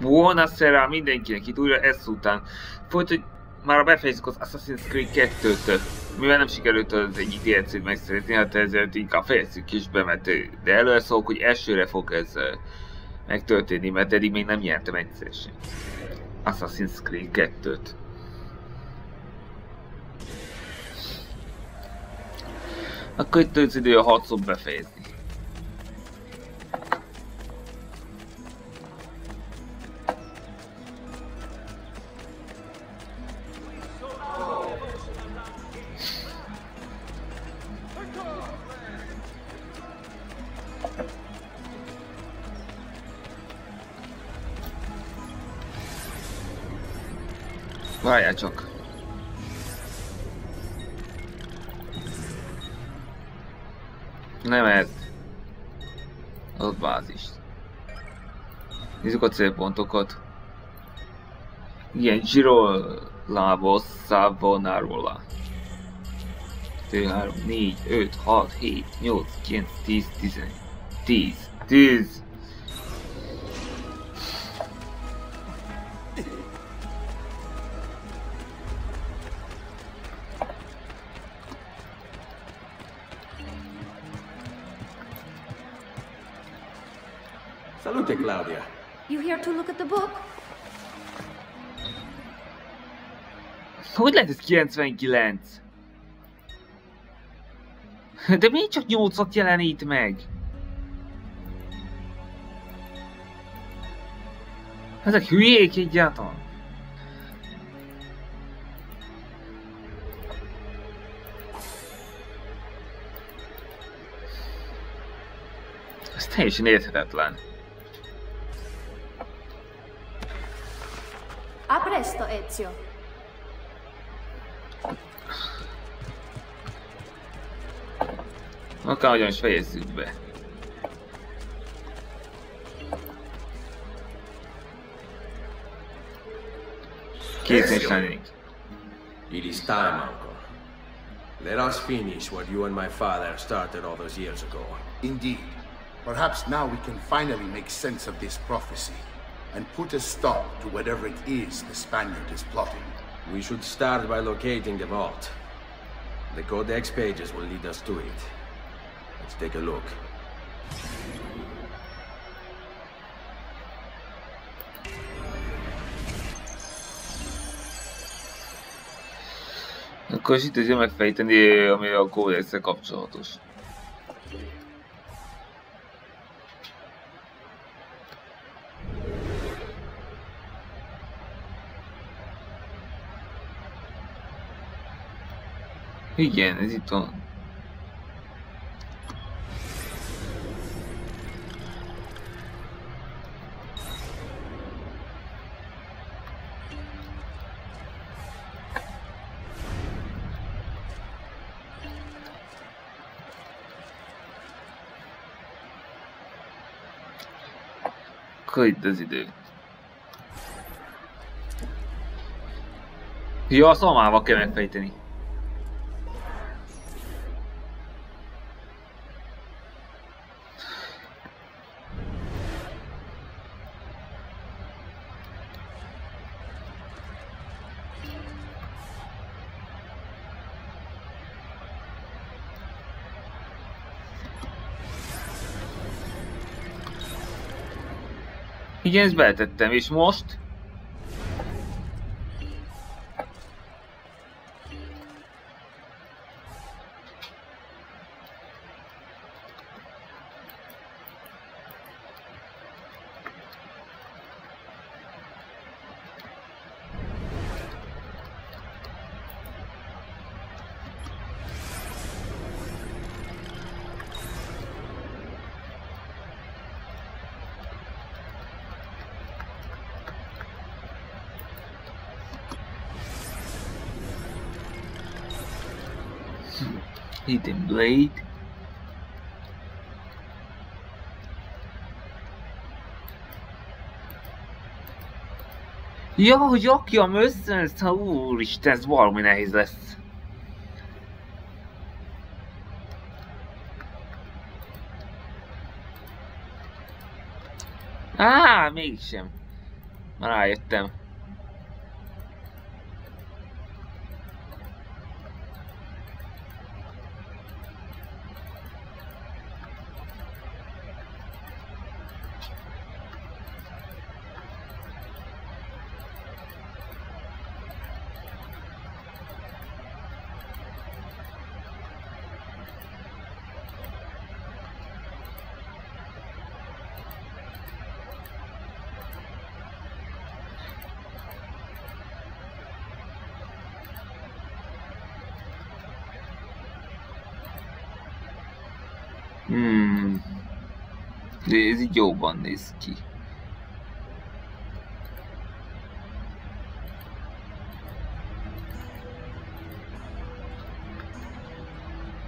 Buona sera mindenkinek itt újra ezután. Folyt, hogy már befejezzük az Assassin's Creed 2-t, mivel nem sikerült az egyik DLC-t megszerezni, hát ezért inkább fejezzük is be, mert de előre szólok, hogy elsőre fog ez megtörténni, mert eddig még nem nyertem egyszer sem. Assassin's Creed 2-t. Akkor itt az idő a harcot befejezni. A célpontokat. Igen, Girolamo Savonarola. 2, 3, 4, 5, 6, 7, 8, 9, 10, 11, 10, 10. the book? Hogy lehet ez 99? De miért csak 8-at jelenít meg? Ezek hülyék egyáltalán? Ez teljesen érthetetlen. A presto, Ezio. Akár hogyan is fejezzük be. Kész és lennék. It is time, uncle. Let us finish what you and my father started all those years ago. Indeed. Perhaps now we can finally make sense of this prophecy and put a stop to whatever it is the Spaniard is plotting. We should start by locating the vault. The Codex pages will lead us to it. Let's take a look. Akkor is itt tudja megfejteni, ami a kódexel kapcsolatos. Igen, ez itt van. Akkor itt az idő. Ja, a szalmával kell megfejteni. Ezt beletettem, és most? Hidden Blade. Ja, hogy rakjam össze ezt, ha úristen, ez valami nehéz lesz. Á, mégsem. Már rájöttem. Hmm. Ez így jobban néz ki.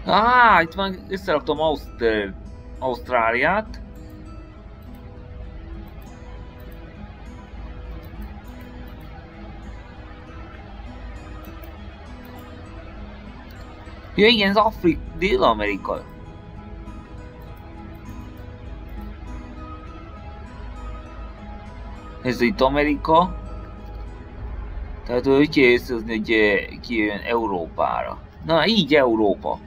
Ah, itt van, összeraktam Ausztr Ausztráliát. Ja igen, ez Afrik, Dél-Amerika. Ez itt Amerika. Tehát hogy készülni, hogy eh, kijön Európára. Na, így Európa.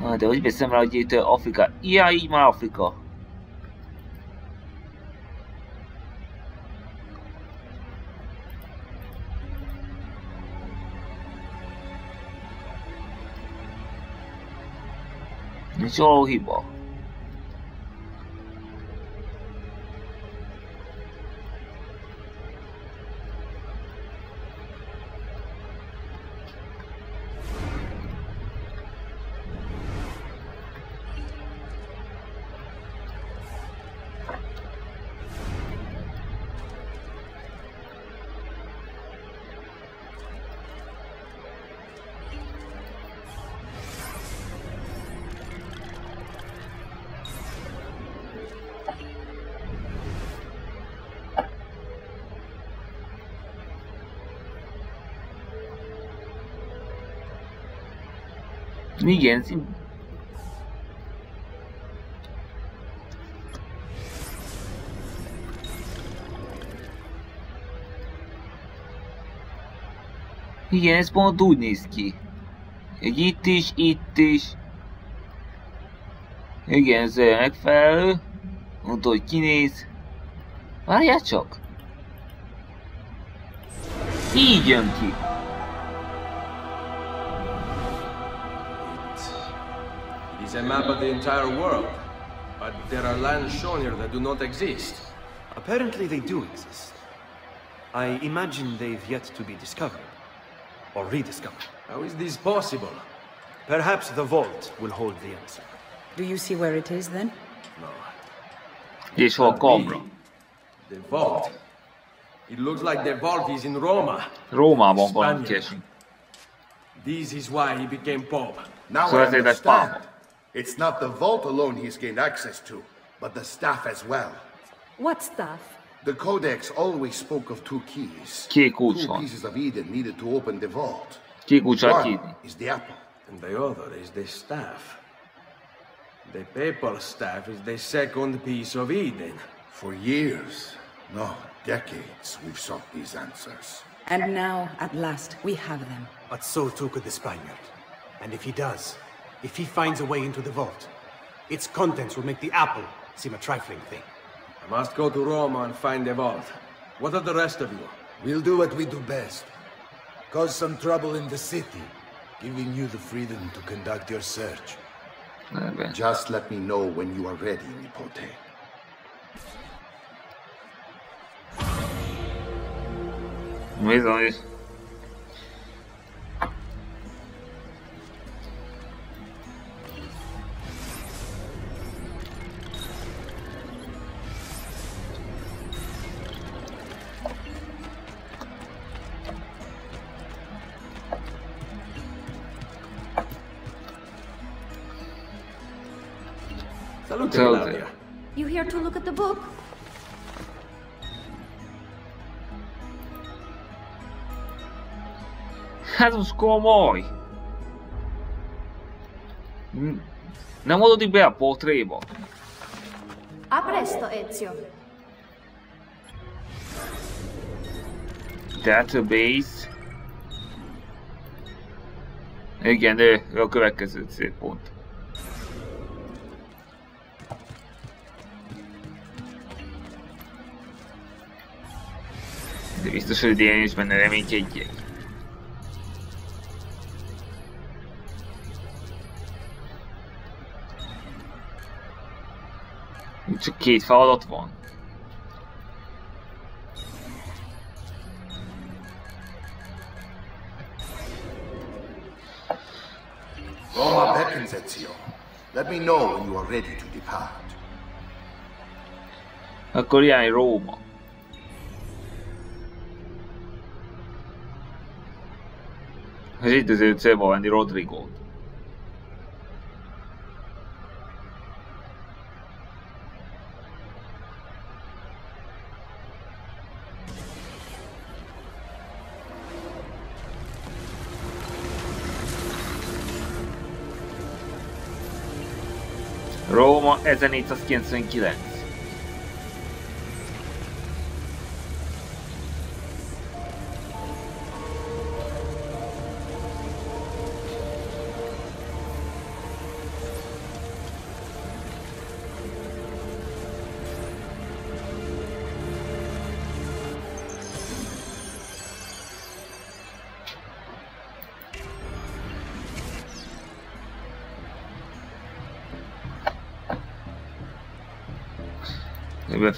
Na, de hogy veszem rá, hogy itt Afrika. Ja, így már Afrika. 你说，O K 不？Igen, szín... Igen, ez pont úgy néz ki. Egy itt is, itt is. Igen, ez megfelelő. Mondta, hogy kinéz. Várjál csak. Így jön ki. It is a map of the entire world. But there are lands shown here that do not exist. Apparently they do exist. I imagine they've yet to be discovered. Or rediscovered. How is this possible? Perhaps the vault will hold the answer. Do you see where it is then? No. És hol Can't Cobra. be. The vault. It looks like the vault is in Roma. Roma, van Spaniard. This is why he became Pope. Now So I I say that's understand. Papa. It's not the vault alone he's gained access to, but the staff as well. What staff? The Codex always spoke of two keys. Két kulcs Two van. pieces of Eden needed to open the vault. One is the apple. And the other is the staff. The papal staff is the second piece of Eden. For years, no, decades, we've sought these answers. And now, at last, we have them. But so too could the Spaniard. And if he does, if he finds a way into the vault, its contents will make the apple seem a trifling thing. I must go to Roma and find the vault. What of the rest of you? We'll do what we do best. Cause some trouble in the city, giving you the freedom to conduct your search. Ebben. Just let me know when you are ready, Nipote. Bizony. The book? Hát most komoly. Nem oldodik be a portréba? A presto, Ezio. Database. Igen, ő, ő a következő célpont. Biztos, hogy én is benne reménykedjek. Csak két feladat van. Roma beckons, Ezio. Let me know when you are ready to depart. Akkor járj Róma. Az időző célba venni Rodrigo-t. Róma 1499.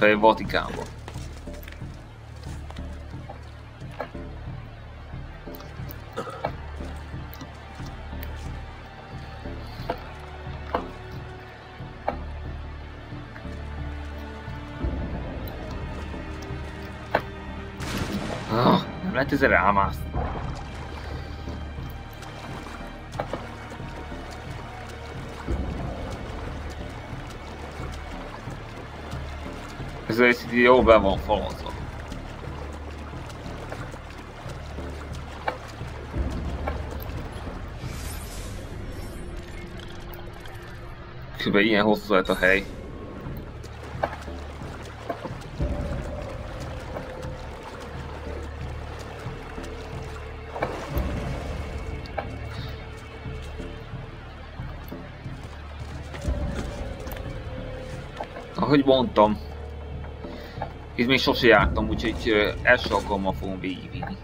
tre voti cavo. Oh, non è tesera, ma Ez egy jó be van falazva. Kb. ilyen hosszú lehet a hely. Ahogy mondtam, itt még sose jártam, úgyhogy első alkalommal fogom végigvinni.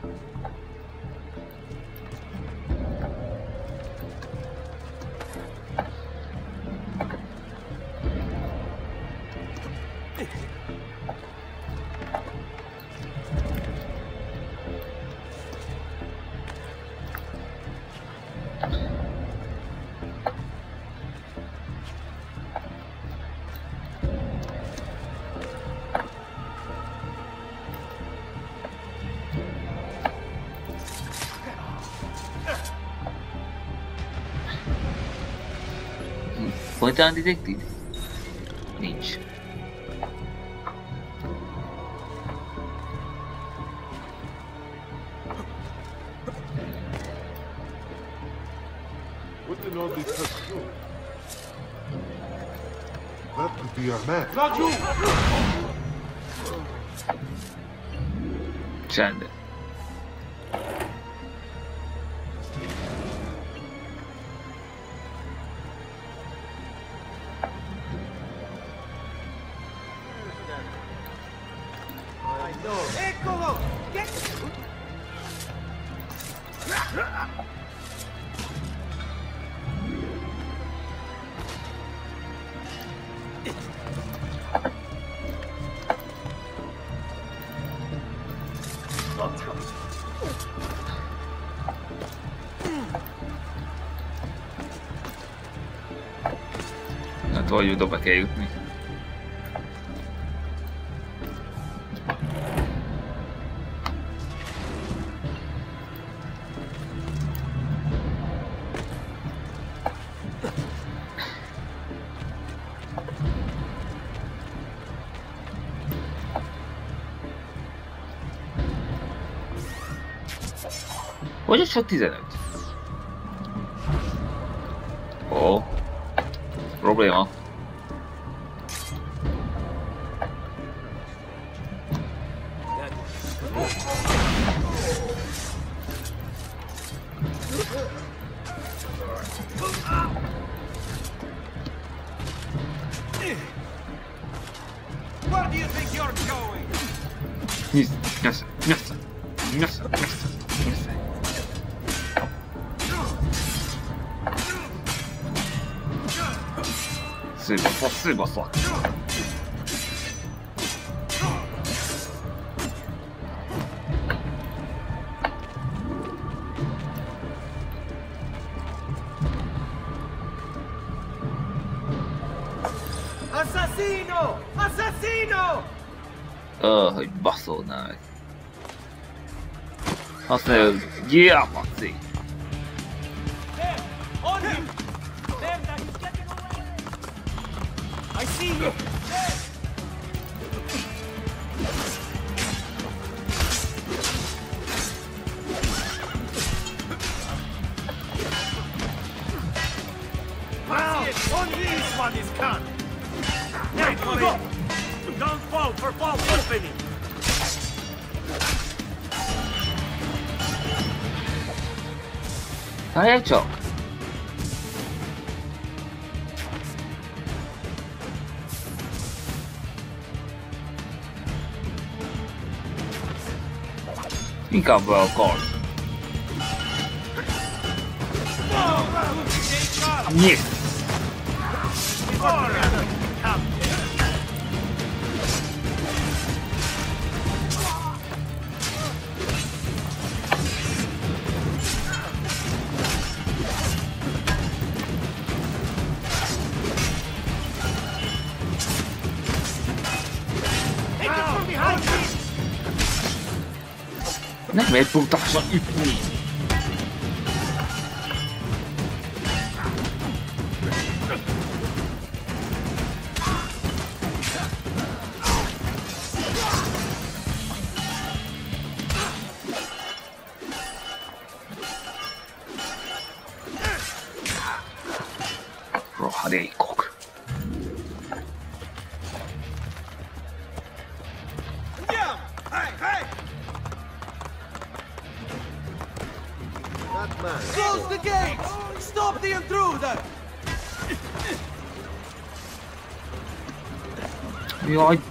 Muay Thai valahogy oda kell jutni. Hogy csak 15? Ó. Oh. Probléma. Yeah, Csak! Inkább be akarsz. Yes! met voertuig zal u.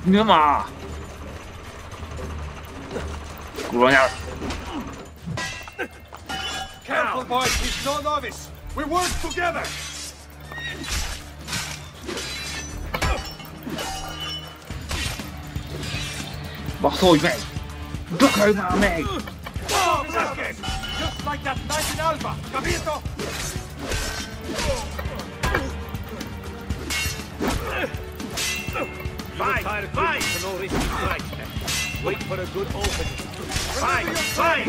Jaj, nem már! Kurva anyád! Careful, boys, he's no novice! We work together! Baszolj meg! Dökölj már meg! Oh, good opening. Fine, fine!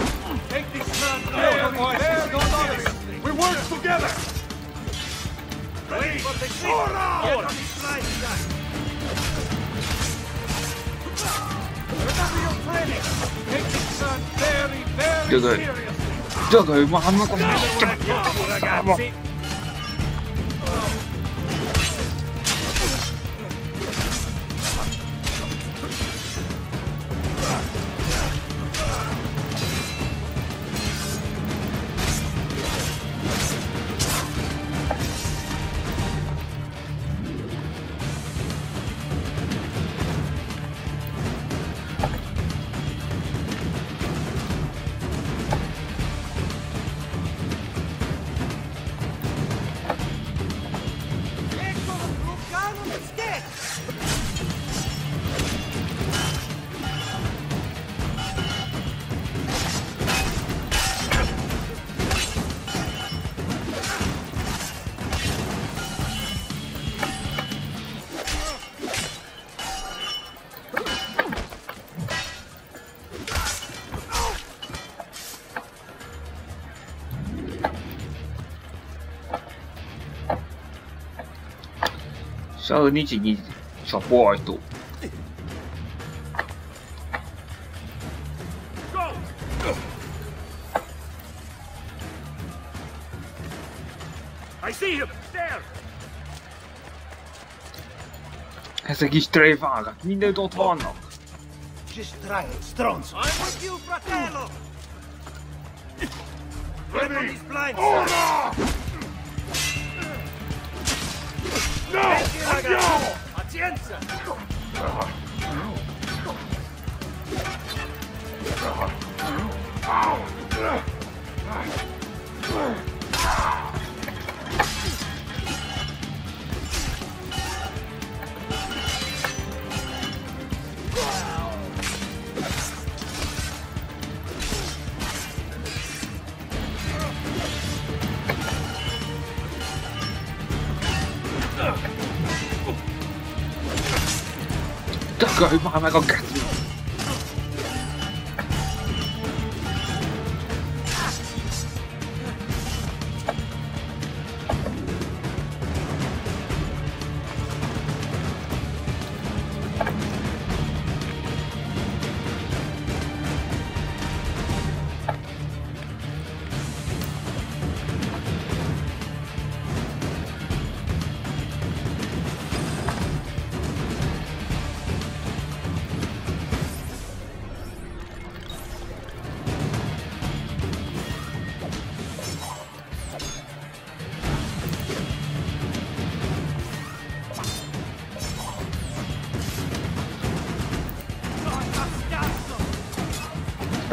Take this man there, boys! There, no novice! We work together! Ready for the ship! Get on his line, guys! Remember your training! Take this man very, very Dögölj! seriously! Dögölj már meg az Bravo, Szóval nincs egy így csapó ajtó. Ezek kis tréfálnak, mindent ott vannak. Just try it, Strons. I'm with you, fratello. Ready. Oh. Oh 个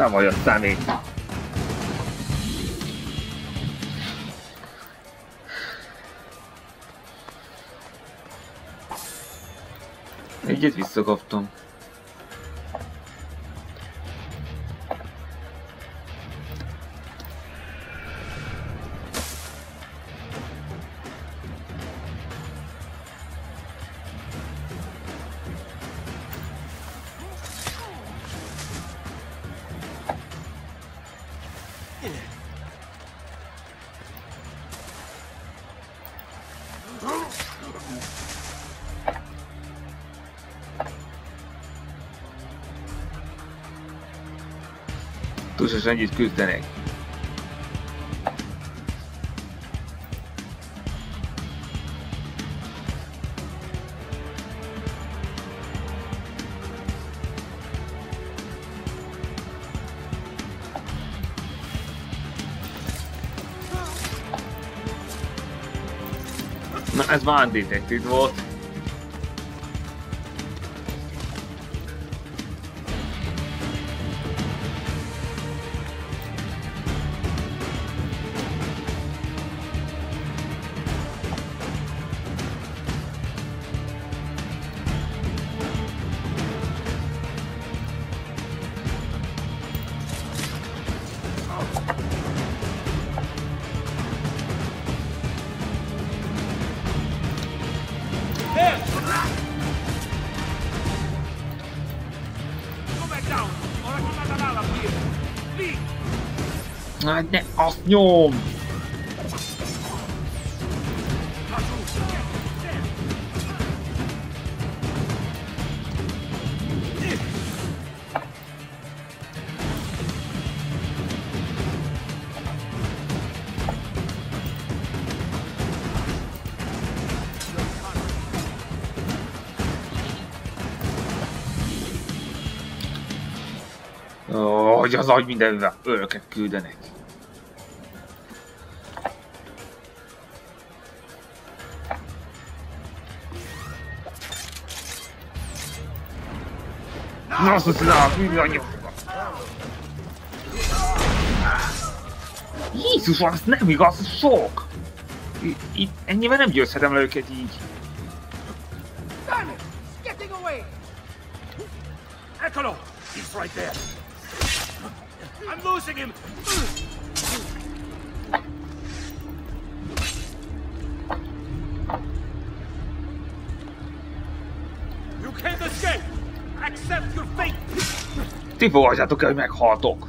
Nem a szemét. Egyet visszakaptam. biztos annyit küzdenek. Na ez vándétektid volt. Slide off nią! az agy mindenbe ölket küldene. Francu ti dała, milionie Jézus, az nem igaz, sok! Itt, itt ennyire nem győzhetem le őket így. Ti fogadjátok el, hogy meghaltok.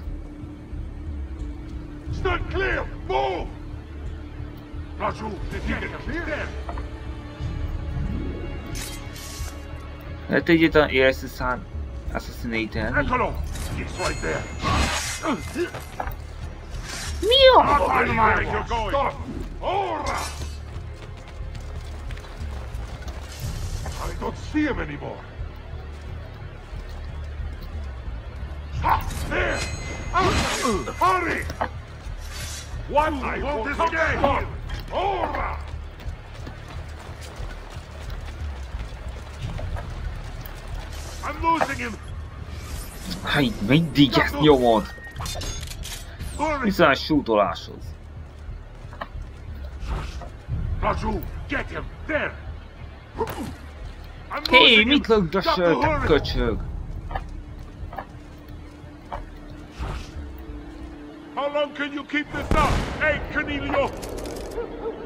Stand clear! Move! Raju, if you get clear! Hát egyáltalán érsz szán assassinate Eccolo! He's right there! Mi a Are you where you're going? Stop! Ora! I don't see him anymore. There! Out! Hurry! What? I won't escape! Over! I'm losing him! Hát mindig ezt nyomod! A sútoláshoz. Raju, get him! There! Hé, losing mit Got köcsög? How long can you keep this up? Hey, Cornelio!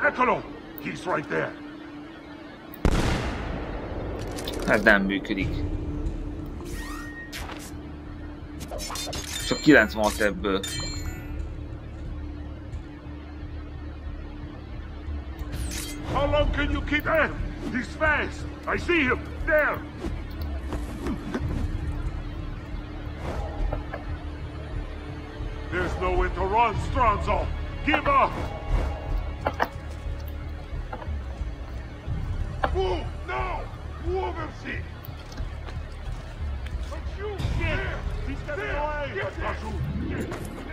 Eccolo! He's right there. Ez nem működik. Csak 96 ebből. How long can you keep him? He's fast. I see him. There. Run, Stronzo. Give up. Move now. Move him, see. But you get. He's getting away. Get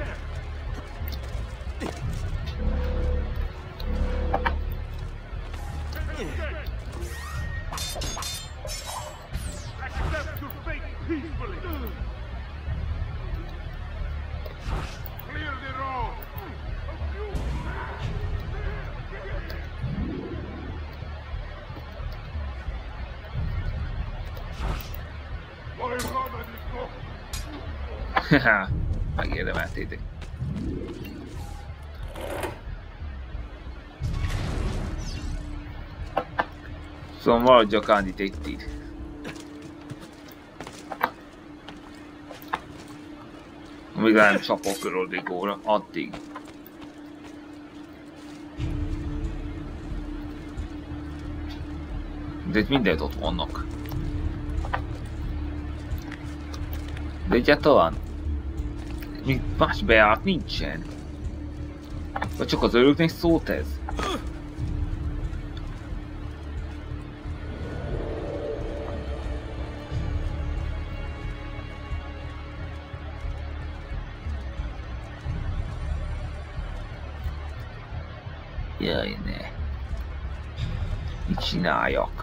Szóval valahogy a candidate Amíg nem csapok Rodrigóra, addig. De mindent ott vannak. De egyáltalán más bejárt nincsen. Vagy csak az öröknek szólt ez? Csináljak?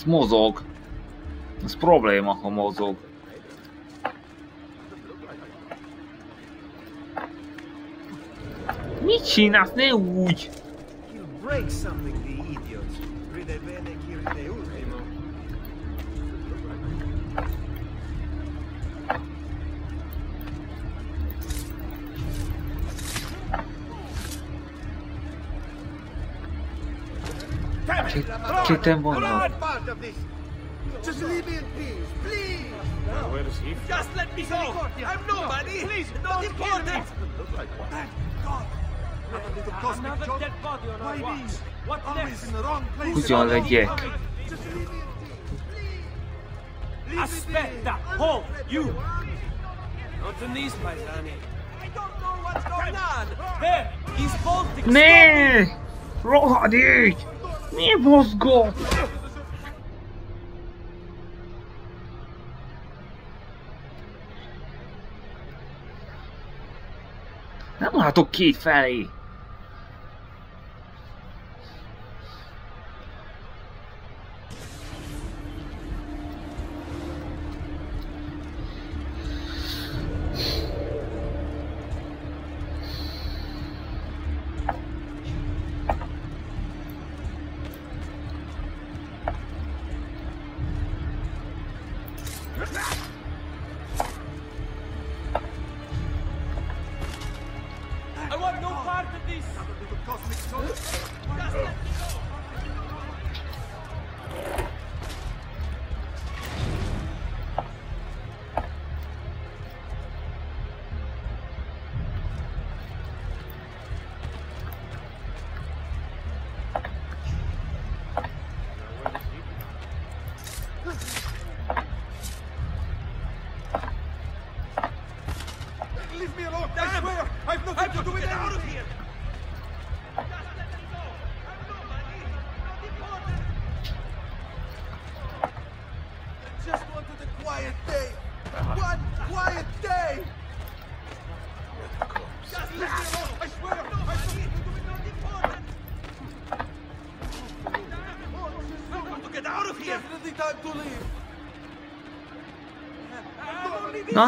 Ez mozog. Ez probléma, ha mozog. Mit csinálsz? Ne úgy! Kéten vannak. Part of this. Just leave me in peace, please. Where is he? Just let me go. I'm nobody. Please, not important. Thank God. Another cosmic joke. dead body on Why me? What Always in the wrong place. Ugyan legyek. Just leave me in peace, please. Aspetta! Hold! You! Not in these, paesani. I don't know what's going on. There! He's bolting! Ne! Rohadék! Mi mozgok? Nem Forduljatok ki felé!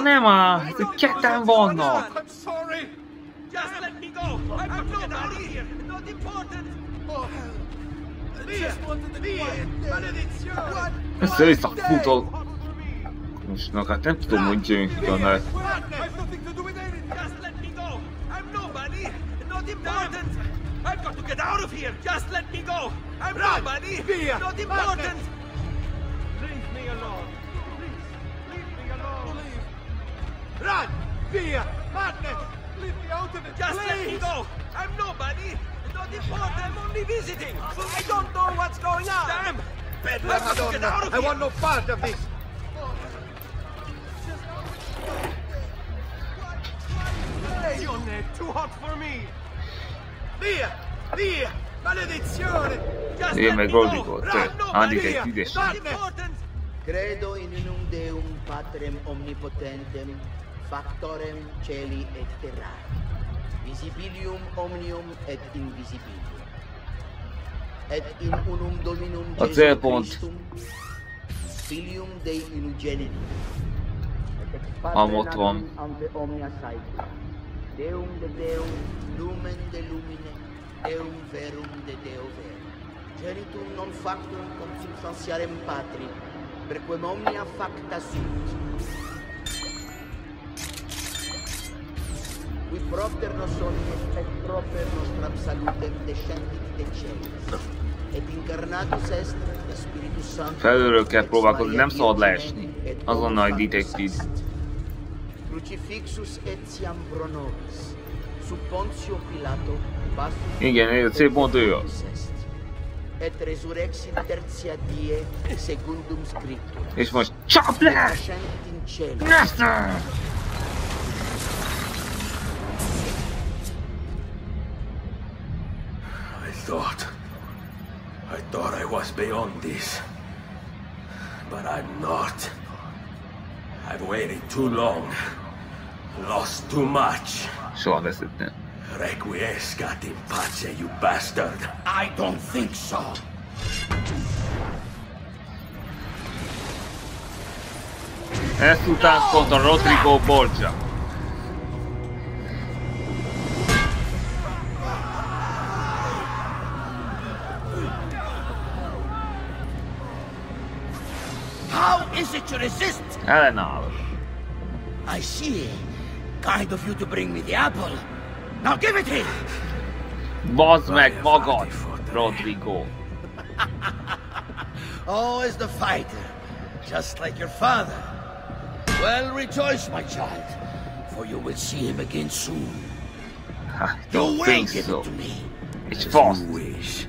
Na ma, ezek ketten vannak. I'm sorry! Just let me go! I've got to get out of here! Not important! Oh, hell! I just wanted a quiet day! Maledizione! Össze visszafutol. Most na, hát nem tudom, hogy jönjön. I've nothing to do with it! Just let me go! I'm nobody! Not important! I've got to get out of here! Just let me go! I'm nobody! Not important! Run! Via! Madness! Leave me out of it! Just let me go! I'm nobody! Not important! I'm only visiting! I don't know what's going on! Damn! I've got to get out of I here! want no part of this! Maledizione! Too hot for me! Via! Via! Maledizione! Just Io let mi me go! ricordo, Run, cioè, nobody! Andy che chiude. Not important! Credo in unum Deum Patrem Omnipotentem, factorem celi et terrae, visibilium omnium et invisibilium. Et in unum Dominum Jesu Christum, filium Dei inugenitum, et ex ante omnia saecula, Deum de Deum, lumen de lumine, Deum verum de Deo verum, genitum non factum consubstantiarem patri, per quem omnia facta sunt. Qui propter nos omnes et proper nostram salutem descendit de celis. Et incarnatus est de Spiritus Sanctus. Felülről kell próbálkozni, nem szabad leesni. Azonnal omni detektív. Crucifixus etiam pro nobis, sub Pontio Pilato, Igen, ez a célpont ő az. Et resurrexit tertia die secundum scriptura. És most csap le! Nestor! Thought. I thought I was beyond this. But I'm not. I've waited too long. Lost too much. Soha veszettem. Requiescat in pace, you bastard. I don't think so. Ezután kontra Rodrigo Borgia. You resist? Ellenáll. I see. Kind of you to bring me the apple. Now give it here. Meg magad, Rodrigo. Always the fighter, just like your father. Well, rejoice, my child, for you will see him again soon. You don't will think give so. it to me. It's fast. Wish.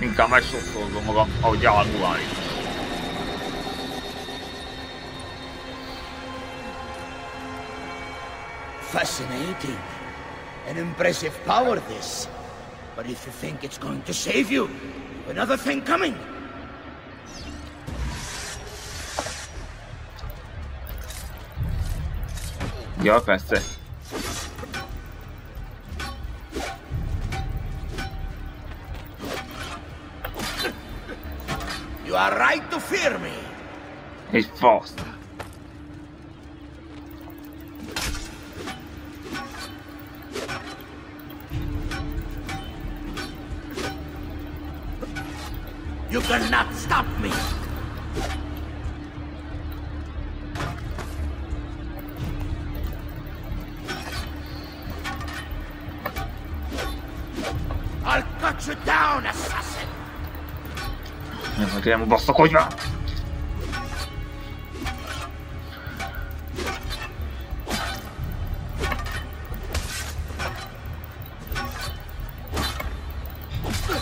Inkább megsokszolom magam, ahogy elmúlani. Fascinating. An impressive power, this. But if you think it's going to save you, you've another thing coming. Ja, persze. You are right to fear me. He's fast.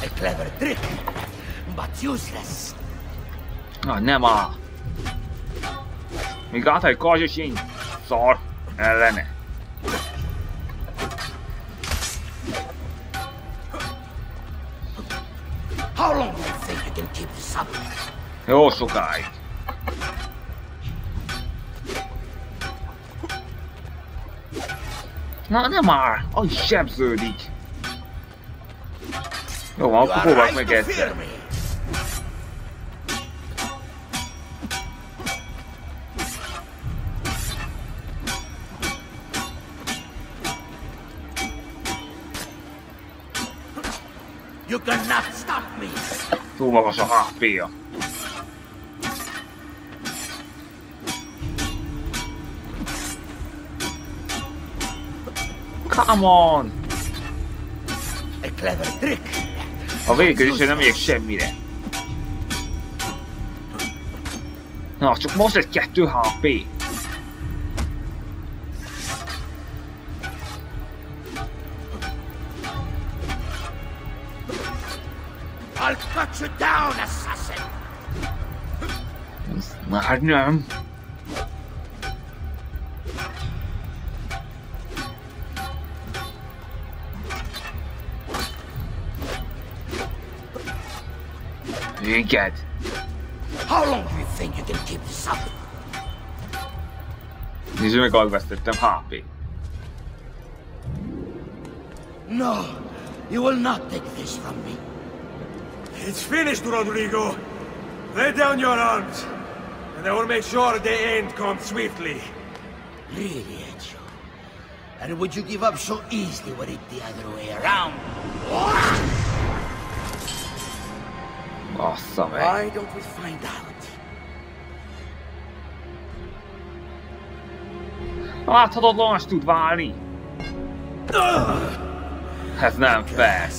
A clever trick, but useless. Nem áll. Még át egy kazsasin. Szar. ellene. How long do you think you can keep this up? Jó sokáig. Na, nem már! Az is sebződik. Jó, akkor próbálj meg egyszer. Túl magas a HP-ja. Come on! A clever trick. A végül is én nem megyek semmire. Na, csak most egy 2 HP. Már nem. Igen. How long do you think you can keep this up? Nézd meg, agvesztettem HP. No, you will not take this from me. It's finished, Rodrigo. Lay down your arms, and I will make sure the end comes swiftly. Really, Ezio? And would you give up so easily were it the other way around? Bassza meg. Why don't we find out? Láthatatlan is tud válni. Ez nem fair.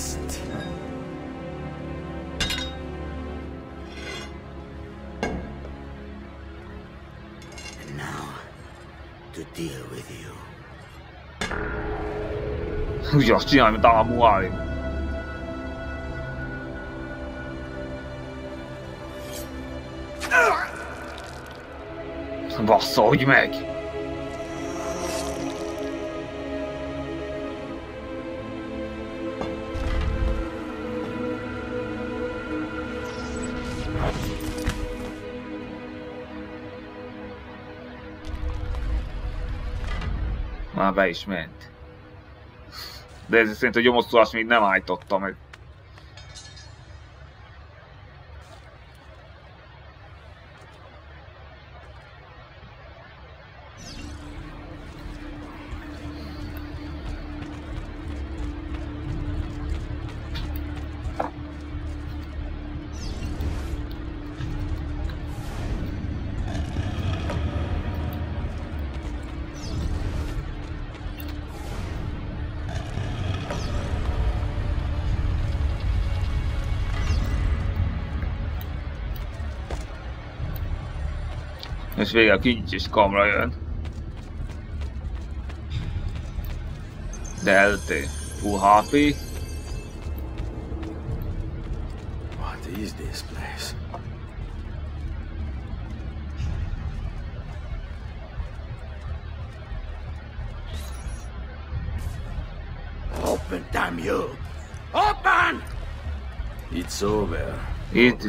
Deal with you. Úgy azt csinálj, mint Al Mualim. Bassza, hogy meg! Már be is ment. De ez szerint a gyomoztulást még nem állította meg. És végre a kincs és kamra jön. De előtte full HP. What is this place? Open, damn you! Open! It's over. Itt,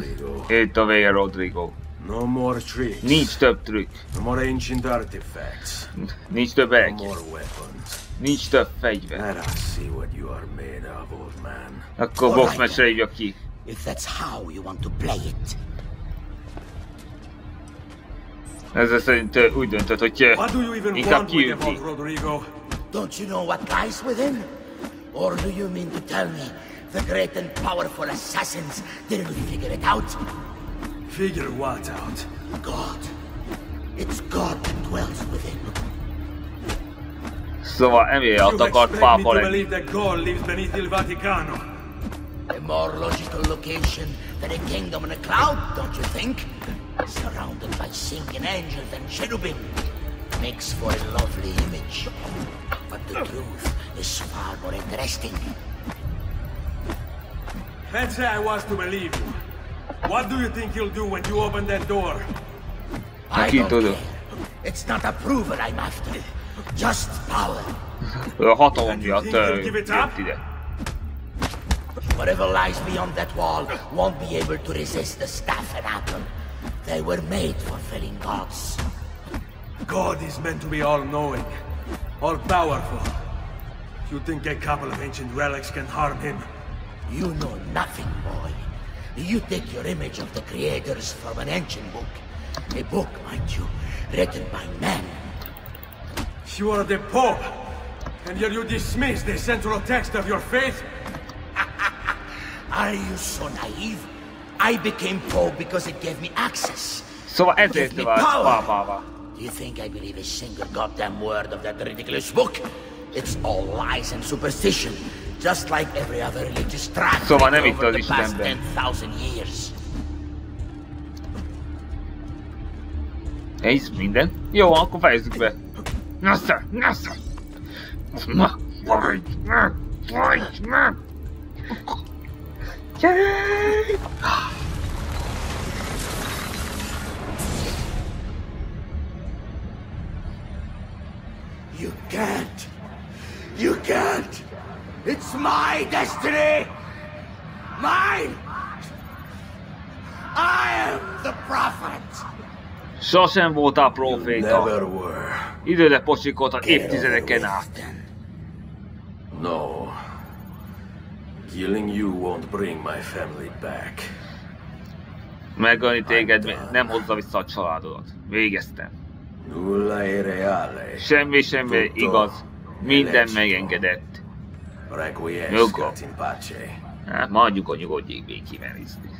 itt a vége Rodrigo. No more tricks. Nincs több trükk. No more ancient artifacts. Nincs több No egy. more weapons. Nincs több fegyver. Let us see what you are made of, old man. Akkor Alright. boxmeccsre hívja ki. If that's how you want to play it. Ezzel szerint ö, úgy döntött, hogy ö, What do you even inkább want with the kiüti. vault, Rodrigo? Don't you know what lies within? Or do you mean to tell me the great and powerful assassins didn't figure it out? Figure what out? God. It's God that dwells within. Szóval emiatt You akart expect me pápa to lenni. believe that God lives beneath Il Vaticano? A more logical location than a kingdom in a cloud, don't you think? Surrounded by singing angels and cherubim. Makes for a lovely image. But the truth is far more interesting. Let's say I was to believe you. What do you think he'll do when you open that door? I Aquí don't todo. care. It's not approval I'm after. Just power. A hatalom miatt ö, jött ide. Whatever lies beyond that wall won't be able to resist the staff and apple. They were made for felling gods. God is meant to be all-knowing, all-powerful. You think a couple of ancient relics can harm him? You know nothing, boy. You take your image of the creators from an ancient book. A book, mind you, written by men. You are the Pope, and yet you dismiss the central text of your faith? Are you so naive? I became Pope because it gave me access. Szóval Gave ezért me vált power. pápává. Do you think I believe a single goddamn word of that ridiculous book? It's all lies and superstition, just like every other religious tract Szóval nem itt az Istenben. 10,000 years. Ez minden? Jó, akkor fejezzük be. Nasza, nasza! Na, vagy, na, vagy! Gyere! You can't. You can't. It's my destiny. Mine. I am the prophet. Sosem voltál proféta. Never were. Időre pocsikoltad évtizedeken át. No. Killing you won't bring my family back. Megölni téged nem hozza vissza a családodat. Végeztem. Nulla reale. Semmi, semmi igaz. Minden megengedett. Pace. Hát, ma nyugodj, nyugodjék békében iszni.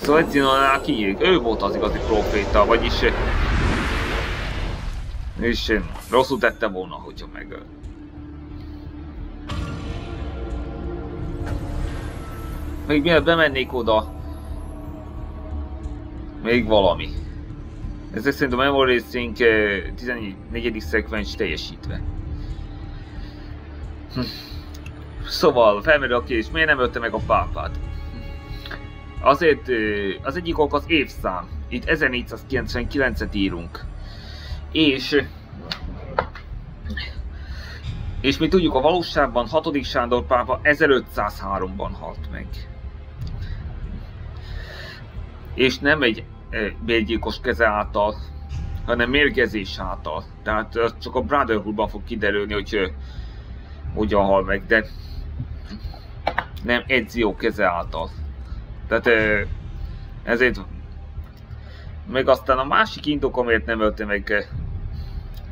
Szóval Zinonál kinyílik. Ő volt az igazi proféta, vagyis... És rosszul tette volna, hogyha megöl. Még mielőtt bemennék oda, még valami. Ezek szerint a Memory Sync eh, 14. szekvencs teljesítve. Hm. Szóval felmerül a kérdés, miért nem ölte meg a pápát? Azért, eh, az egyik ok az évszám. Itt 1499-et írunk. És és mi tudjuk, a valóságban 6. Sándor pápa 1503-ban halt meg. És nem egy e, bérgyilkos keze által, hanem mérgezés által. Tehát az csak a Brotherhoodban fog kiderülni, hogy ö, hogyan hal meg, de nem Ezio keze által. Tehát ezért meg aztán a másik indok, amiért nem ölte meg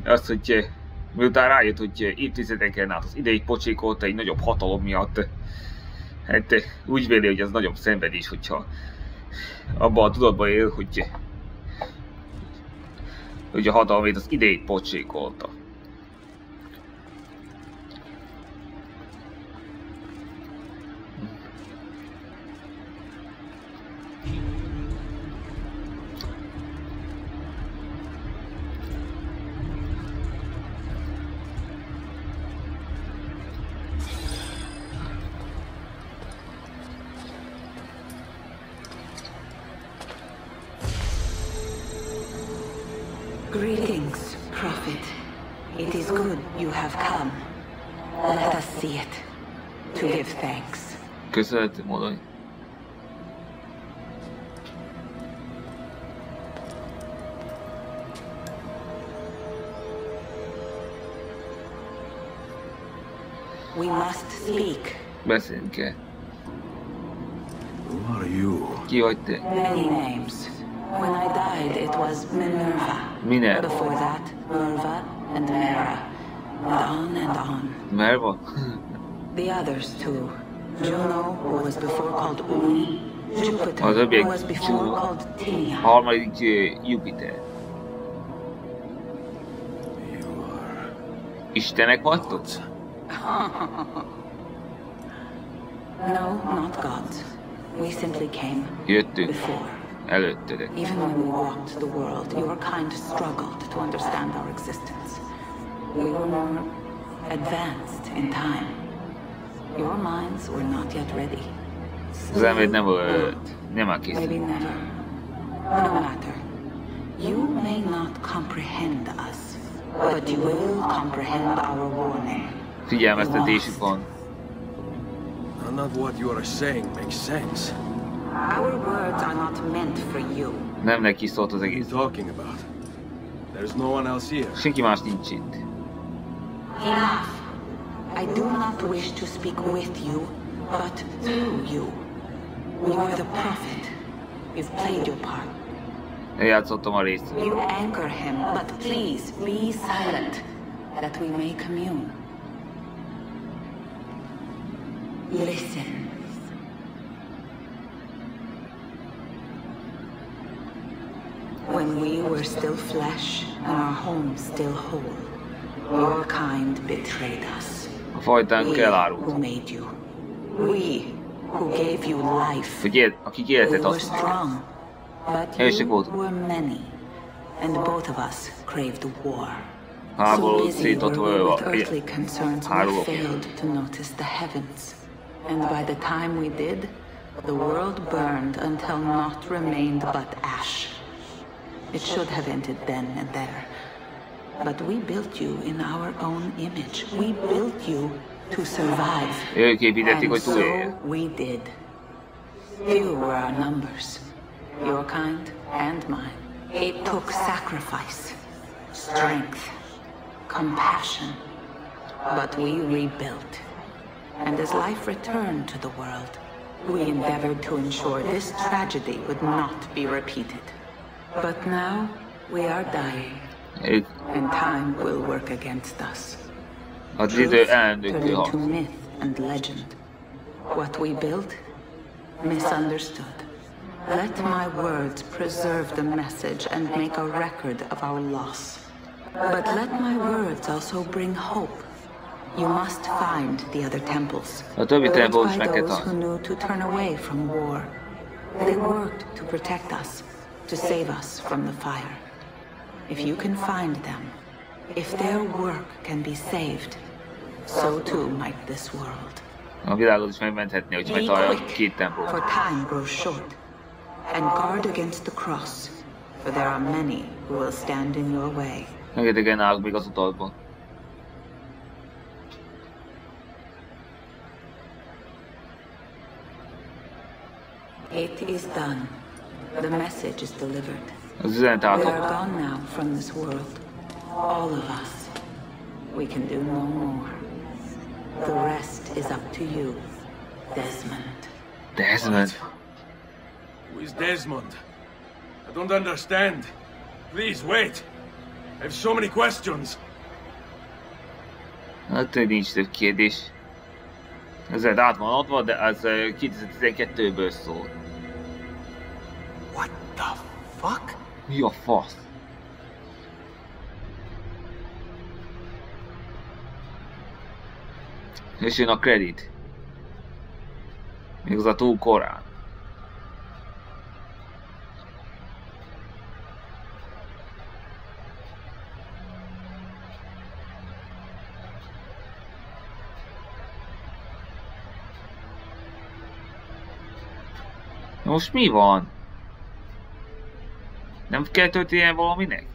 az, hogy miután rájött, hogy évtizedeken át az ideig pocsékolta egy nagyobb hatalom miatt, hát úgy véli, hogy az nagyobb szenvedés, hogyha abban a tudatban él, hogy, hogy a hatalmét az ideig pocsékolta. Thanks. Köszönhető mondani. We must speak. Beszélni kell. Who are you? Ki vagy te? Many names. When I died, it was Minerva. Minerva. Before that, Menrva and Mera. And on and on. Menrva? The others too. Juno, who was before called Uni. Jupiter, who was before called Tinia. Harmadik ö, Jupiter. Istenek vagytok? no, not gods. We simply came Jöttünk. Előttetek. Even when we walked the world, your kind struggled to understand our existence. We were more advanced in time. Your minds were not yet ready. Az elméd nem volt, nem áll kész. Maybe never. No matter. You may not comprehend us, but you will comprehend our warning. Figyelmeztetésük van. None of what you are saying makes sense. Our words are not meant for you. Nem neki szólt az What are you egész. talking about? There's no one else here. Senki más nincs itt. Enough. I do not wish to speak with you, but through you. You are the prophet. You've played your part. Eljátszottam a részt. You anger him, but please be silent, that we may commune. Listen. When we were still flesh and our home still whole, your kind betrayed us. We who made you. We who gave you life. Él, akik We életet were adtak. strong, but you were many, and both of us craved war. So busy were we with volna. earthly concerns, we Háború. failed to notice the heavens. And by the time we did, the world burned until naught remained but ash. It should have ended then and there. But we built you in our own image. We built you to survive. And so we did. Few were our numbers, your kind and mine. It took sacrifice, strength, compassion. But we rebuilt. And as life returned to the world, we endeavored to ensure this tragedy would not be repeated. But now we are dying, Ők and time will work against us. idő Truth elnökő turned into myth and legend. What we built, misunderstood. Let my words preserve the message and make a record of our loss. But let my words also bring hope. You must find the other temples. A többi templom is by meg kell those who knew to turn away from war. They worked to protect us, to save us from the fire. If you can find them, if their work can be saved, so too might this world. A világot is megmenthetné, hogy Be megtalálja a quick, két templom. for time grows short. And guard against the cross, for there are many who will stand in your way. Rengetegen állok még az utatban. It is done. The message is delivered. Az üzenet We are gone now from this world. All of us. We can do no more. The rest is up to you, Desmond. Desmond. Who is Desmond? I don't understand. Please, wait. I have so many questions. Hát hogy nincs több kérdés. Ez egy át van adva, de az ö, 2012-ből szól. What the fuck? Mi a fasz? És jön a credit. Még az a túl korán. Most mi van? Nem kell történjen valaminek?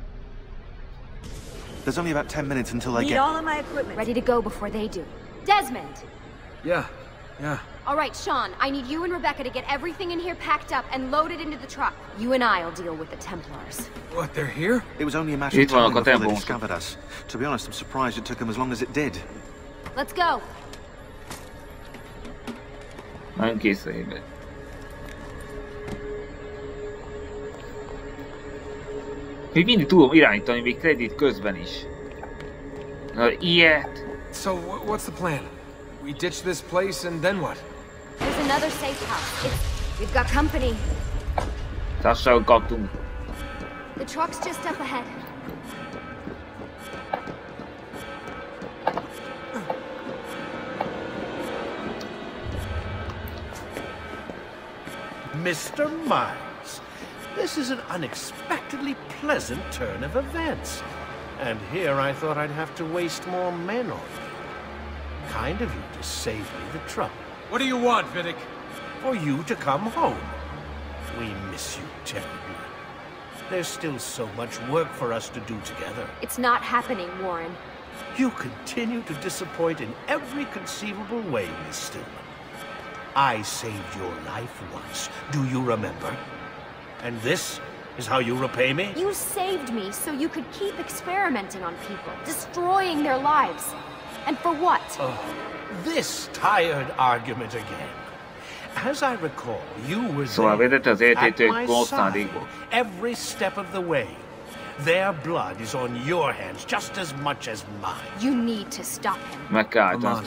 There's only about 10 minutes until I Need get... all of my equipment. Ready to go before they do. Desmond! Yeah, yeah. All right, Shaun, I need you and Rebecca to get everything in here packed up and loaded into the truck. You and I'll deal with the Templars. What, they're here? It was only a matter of time before they discovered us. To be honest, I'm surprised it took them as long as it did. Let's go. Nagyon készülébe. Még mindig tudom irányítani, még kredit közben is. Na, ilyet. So, what's the plan? We ditch this place and then what? There's another safe house. It's... We've got company. Társaságot kaptunk. The truck's just up ahead. Mr. Miles, this is an unexpectedly pleasant turn of events. And here I thought I'd have to waste more men on you. Kind of you to save me the trouble. What do you want, Vidic? For you to come home. We miss you terribly. There's still so much work for us to do together. It's not happening, Warren. You continue to disappoint in every conceivable way, Miss Stillman. I saved your life once. Do you remember? And this is how you repay me? You saved me so you could keep experimenting on people, destroying their lives. And for what? Oh, this tired argument again. As I recall, you were Szóval there vedete az at értétő my side every step of the way. Their blood is on your hands just as much as mine. You need to stop him. Meg kell állítani azt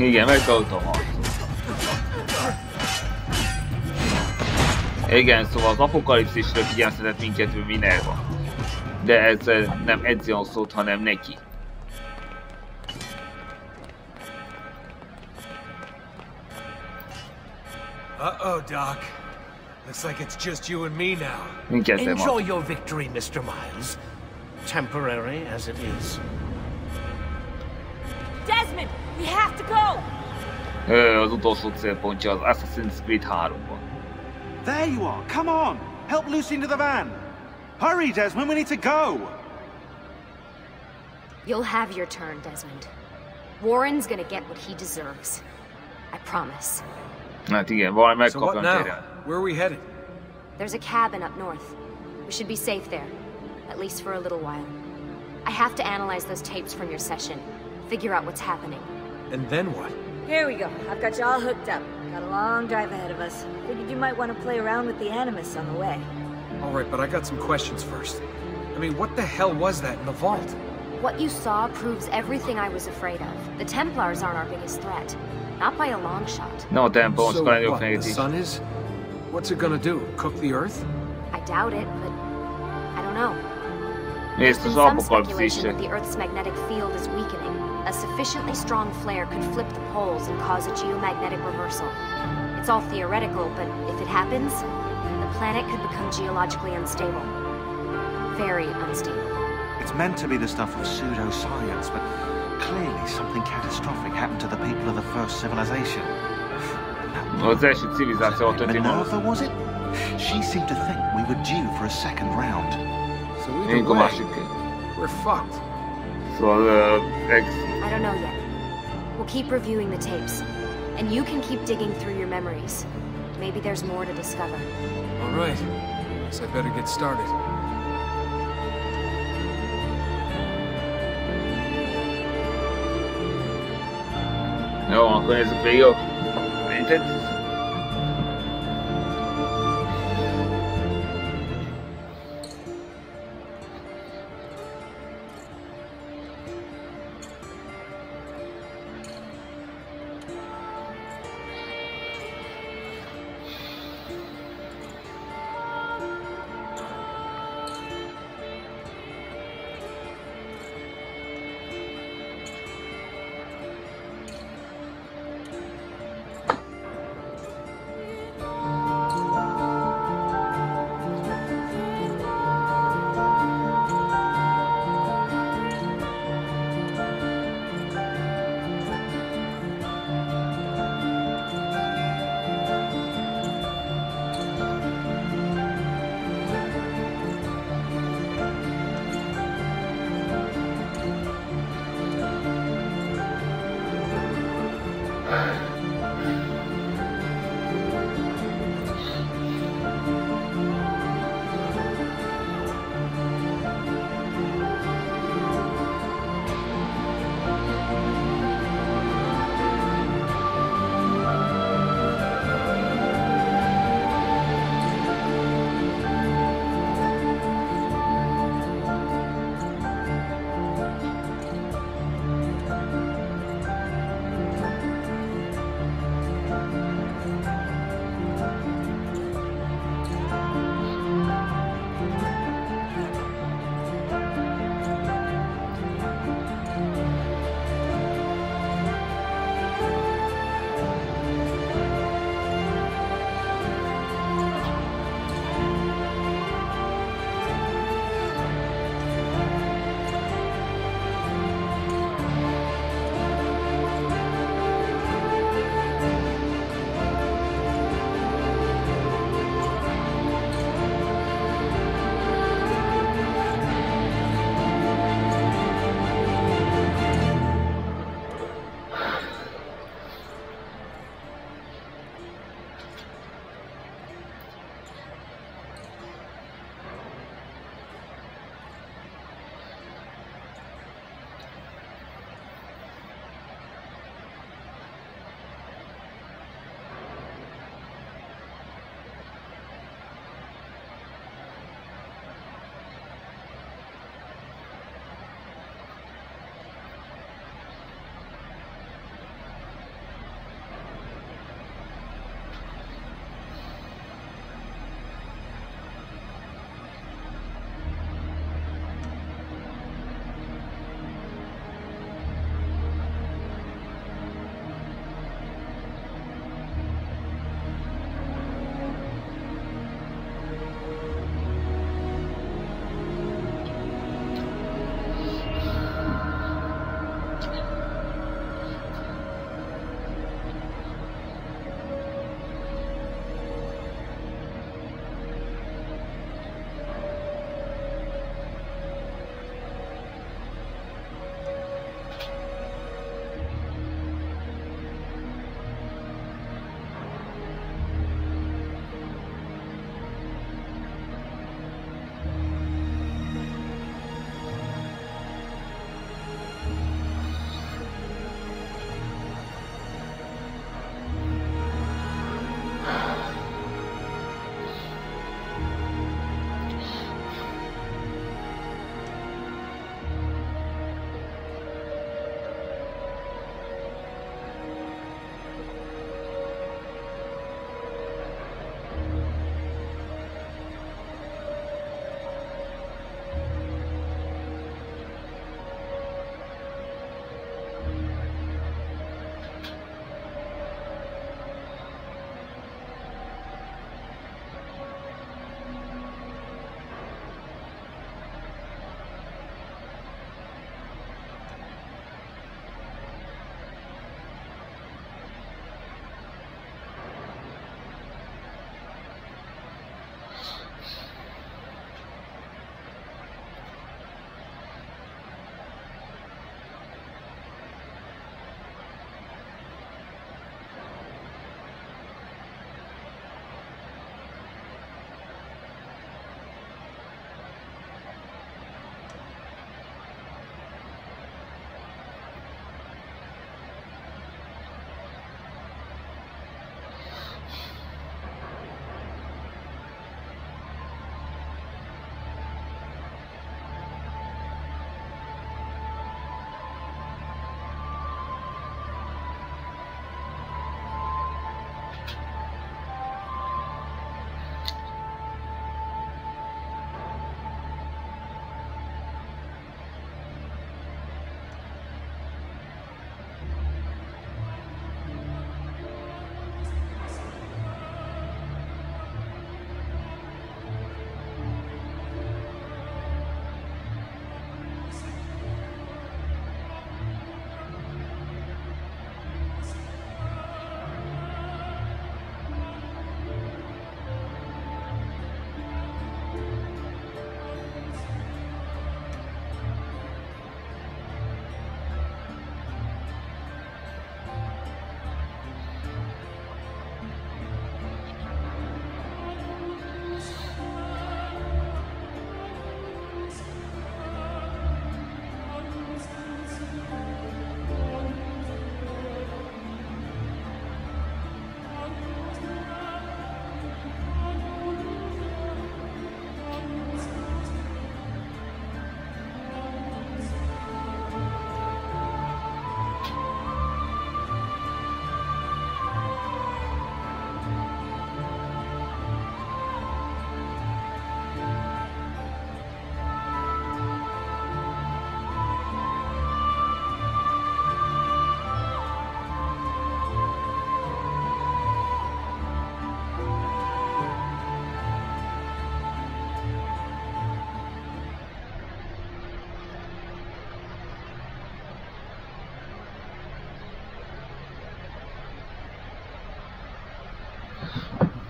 Igen, megtaláltam a Igen, szóval az apokalipszisre figyelmeztetett minket Minerva. De ez eh, nem Ezio szólt, hanem neki. Uh-oh, Doc. Looks like it's just you and me now. Enjoy your victory, Mr. Miles. Temporary as it is. Desmond, we have to go! Ö, az utolsó célpontja az Assassin's Creed 3-ban. There you are. Come on. Help Lucy into the van. Hurry, Desmond. We need to go. You'll have your turn, Desmond. Warren's gonna get what he deserves. I promise. Hát igen, valami So what now? Where are we headed? There's a cabin up north. We should be safe there. At least for a little while. I have to analyze those tapes from your session. Figure out what's happening. And then what? Here we go. I've got you all hooked up. Got a long drive ahead of us. Figured you might want to play around with the Animus on the way. All right, but I got some questions first. I mean, what the hell was that in the vault? What you saw proves everything I was afraid of. The Templars aren't our biggest threat. Not by a long shot. No, damn bones. so csak a legnagyobb what, the sun is? What's it gonna do? Cook the earth? I doubt it, but I don't know. Nézd, There's az been some apokalipszis speculation that the Earth's magnetic field is weakening. A sufficiently strong flare could flip the poles and cause a geomagnetic reversal. It's all theoretical, but if it happens, the planet could become geologically unstable. Very unstable. It's meant to be the stuff of pseudoscience, but clearly something catastrophic happened to the people of the first civilization. Az első civilizáció történt. Minerva, was it? She seemed to think we were due for a second round. So Még either a way, we're fucked. Szóval, uh, ex... I don't know yet. We'll keep reviewing the tapes. And you can keep digging through your memories. Maybe there's more to discover. All right. Guess I better get started. Jó, akkor nézzük végig a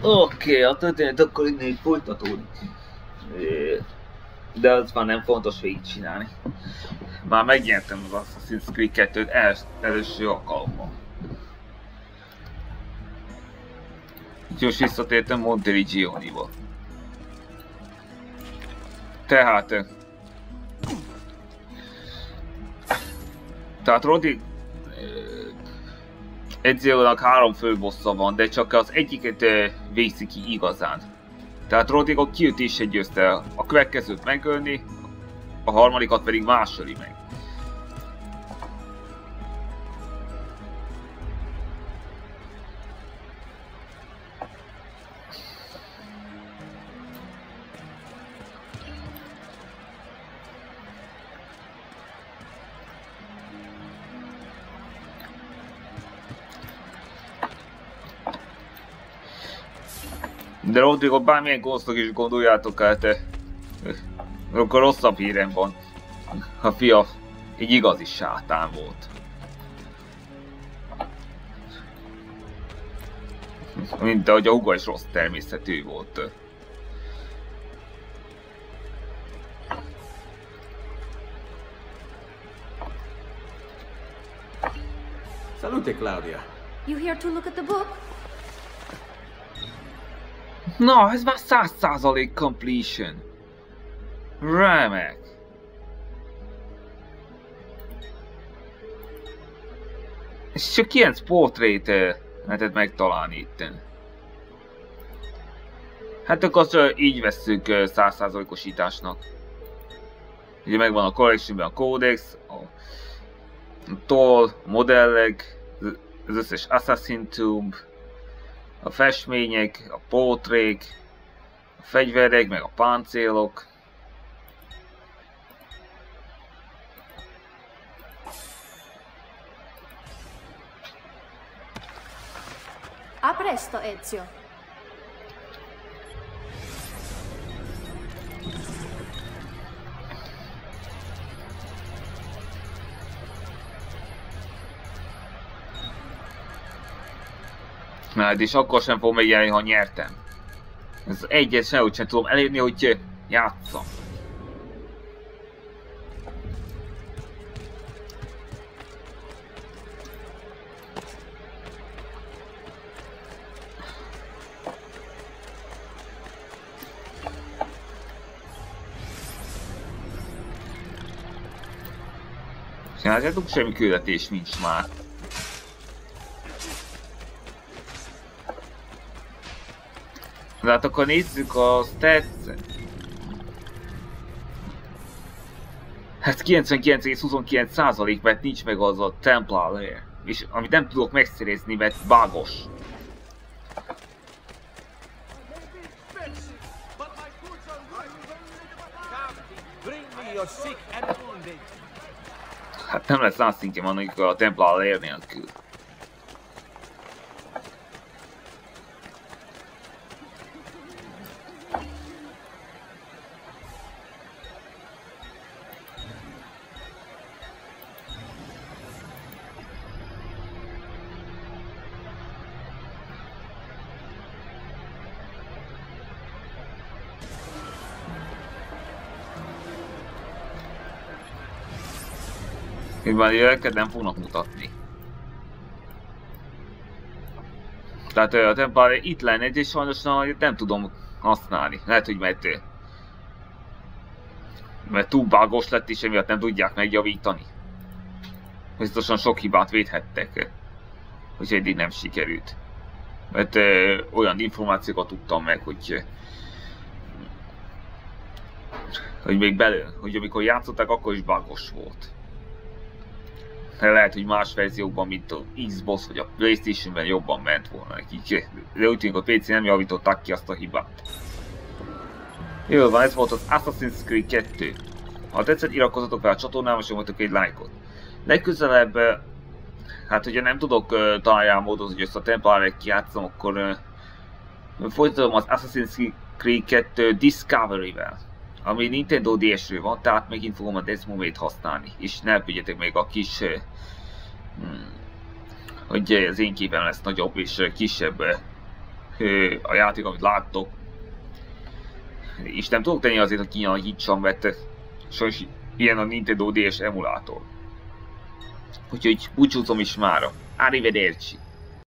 Oké, okay, a történet akkor innen folytatódik. De az már nem fontos végigcsinálni. Már megnyertem az Assassin's Creed 2-t el, első alkalommal. Úgyhogy most visszatértem Monteriggioniba. Tehát... Tehát Rodi... Ezionak három főbossza van, de csak az egyiket végzi ki igazán. Tehát Rodrigo kiütését győzte a következőt megölni, a harmadikat pedig második meg. De Rodrigo, bármilyen gonosznak is gondoljátok el, te... Akkor rosszabb hírem van. A fia egy igazi sátán volt. Mint ahogy a Hugo is rossz természetű volt. Salute, Claudia. You here to look at the book? Na, ez már 100% completion. Remek. És csak ilyen portrét lehetett megtalálni itt. Hát akkor azt így vesszük 100%-osításnak. Ugye megvan a collectionben a codex, a toll, modellek, az összes Assassin Tomb, a festmények, a pótrék, a fegyverek, meg a páncélok. A presto, Ezio. Hát és akkor sem fog megjelenni, ha nyertem. Ez egyet sehogy sem tudom elérni, hogy játszom. Csináljátok, semmi küldetés nincs már. De hát akkor nézzük a stats Hát 99,29 százalék, mert nincs meg az a Templar. És amit nem tudok megszerezni, mert bágos. Hát nem lesz száz szintje van a Templar nélkül. Mivel jeleket nem fognak mutatni. Tehát a Templar itt lenne, és sajnos nem tudom használni. Lehet, hogy mert, mert túl bágos lett, és emiatt nem tudják megjavítani. Biztosan sok hibát védhettek, hogy eddig nem sikerült. Mert ö, olyan információkat tudtam meg, hogy hogy még belül, hogy amikor játszották, akkor is bágos volt lehet, hogy más verziókban, mint a Xbox vagy a Playstation-ben jobban ment volna nekik. De úgy tűnik, a PC nem javították ki azt a hibát. Jó van, ez volt az Assassin's Creed 2. Ha tetszett, iratkozzatok fel a csatornámra, és nyomjatok egy lájkot. Legközelebb, hát hogyha nem tudok uh, találni módot, hogy ezt a Templarek kijátszom, akkor uh, folytatom az Assassin's Creed 2 Discovery-vel ami Nintendo DS-ről van, tehát megint fogom a Desmomét használni. És ne figyeljetek meg a kis... Hmm, hogy az én képen lesz nagyobb és kisebb a játék, amit láttok. És nem tudok tenni azért, hogy kínai hitsam vett, sajnos ilyen a Nintendo DS emulátor. Úgyhogy búcsúzom is mára. Arrivederci!